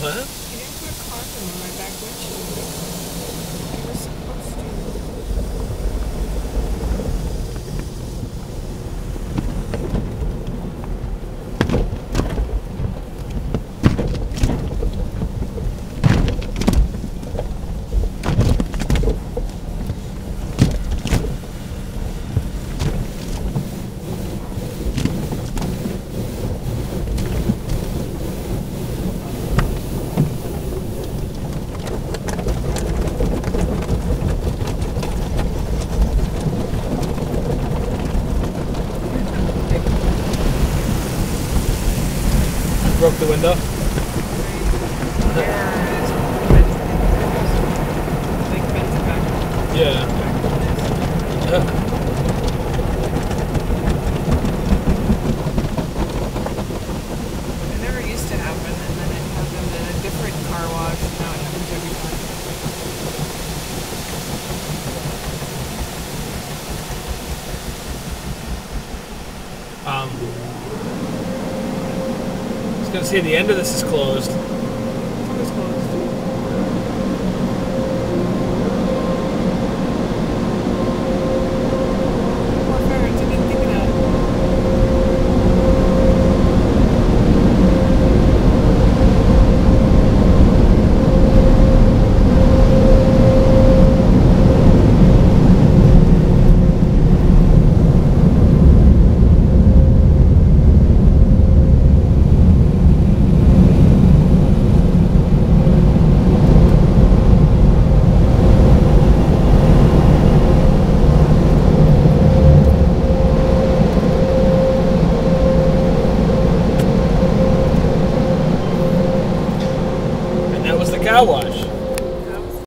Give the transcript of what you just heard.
What? It is a condom in my back windshield. Broke the window. Yeah. It Was gonna say the end of this is closed. Closed. Car Wash